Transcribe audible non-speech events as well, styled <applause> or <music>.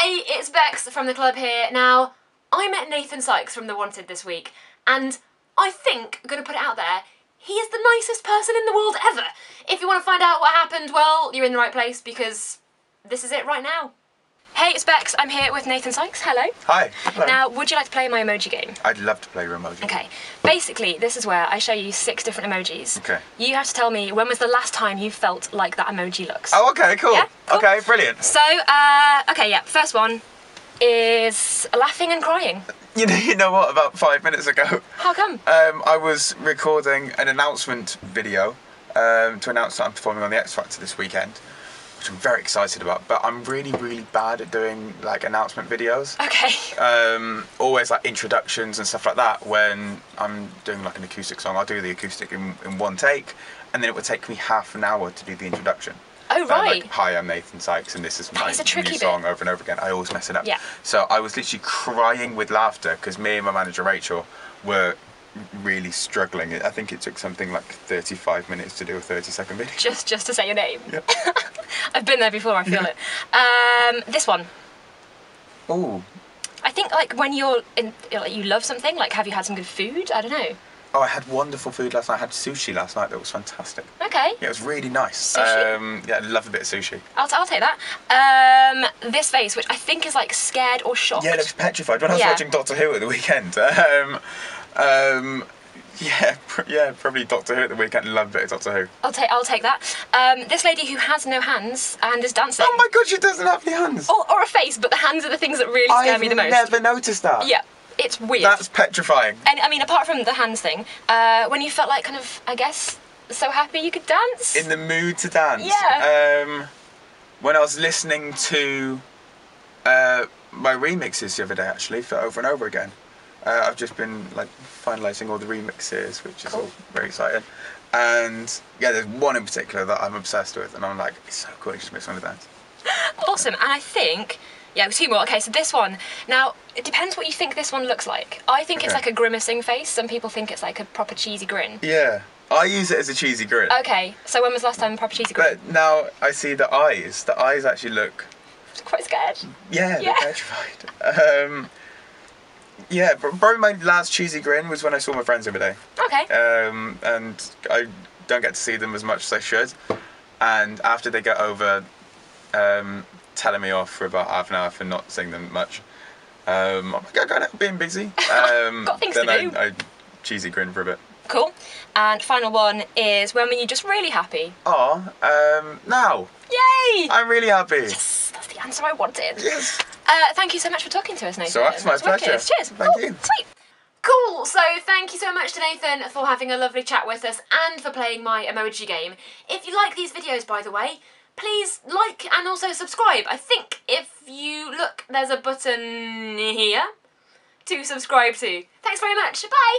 Hey, it's Bex from the club here. Now, I met Nathan Sykes from The Wanted this week, and I think, I'm gonna put it out there, he is the nicest person in the world ever. If you want to find out what happened, well, you're in the right place because this is it right now. Hey, it's Bex. I'm here with Nathan Sykes. Hello. Hi. Hello. Now, would you like to play my emoji game? I'd love to play your emoji. Okay. Basically, this is where I show you six different emojis. Okay. You have to tell me when was the last time you felt like that emoji looks. Oh, okay, cool. Yeah, cool. Okay, brilliant. So, uh, okay, yeah. First one is laughing and crying. <laughs> You know, you know what? About five minutes ago, How come? um, I was recording an announcement video um, to announce that I'm performing on the X Factor this weekend, which I'm very excited about. But I'm really, really bad at doing like announcement videos. Okay. Um, always like introductions and stuff like that. When I'm doing like an acoustic song, I'll do the acoustic in, in one take, and then it would take me half an hour to do the introduction. Oh, Uh, right. like, Hi, I'm Nathan Sykes, and this is my is a tricky new bit. song over and over again. I always mess it up. Yeah. So I was literally crying with laughter because me and my manager Rachel were really struggling. I think it took something like 35 minutes to do a 30 second video. just, just to say your name. Yeah. <laughs> I've been there before. I feel it. Um, this one. Oh, I think like when you're in, like you love something. Like, have you had some good food? I don't know. oh, I had wonderful food last night. I had sushi last night. That was fantastic. Okay. Yeah, it was really nice. Sushi? Um, yeah, I love a bit of sushi. I'll, I'll take that. Um, this face, which I think is like scared or shocked. Yeah, it looks petrified. When I was Yeah. watching Doctor Who at the weekend, <laughs> um, um, <laughs> yeah, pr- yeah, probably Doctor Who at the weekend. Love of Doctor Who. I'll take. I'll take that. Um, this lady who has no hands and is dancing. Oh my god, she doesn't have any hands. or, or a face, but the hands are the things that really scare I've me the most. I've never noticed that. Yeah, it's weird. That's petrifying. And I mean, apart from the hands thing, uh, when you felt like kind of, I guess, so happy you could dance. In the mood to dance. Yeah. Um, when I was listening to uh, my remixes the other day, actually, for over and over again, uh, I've just been like finalising all the remixes, which is all very exciting. And yeah, there's one in particular that I'm obsessed with, and I'm like, it's so cool. You just makes me want that. awesome. And I think, yeah, two more. Okay, so this one. Now, it depends what you think this one looks like. I think it's like a grimacing face. Some people think it's like a proper cheesy grin. Yeah, I use it as a cheesy grin. Okay, so when was the last time a proper cheesy grin? But now I see the eyes. The eyes actually look Quite scared. Yeah, Yeah. they're petrified. <laughs> Um, yeah, probably my last cheesy grin was when I saw my friends the other day. Okay. Um, and I don't get to see them as much as I should. And after they get over um, telling me off for about half an hour for not seeing them much, um, I'm like, I'm being busy. <laughs> Um, Got things then to I, do. I cheesy grin for a bit. Cool. And final one is when were you just really happy? Aw, um, now Yay! I'm really happy. Yes, that's the answer I wanted. Yes. Uh, thank you so much for talking to us, Nathan. So that's my It's wicked. pleasure. Cheers. Thank Cool. you. Sweet. Cool. So thank you so much to Nathan for having a lovely chat with us and for playing my emoji game. If you like these videos, by the way, please like and also subscribe. I think if you look, there's a button here to subscribe to. Thanks very much. Bye.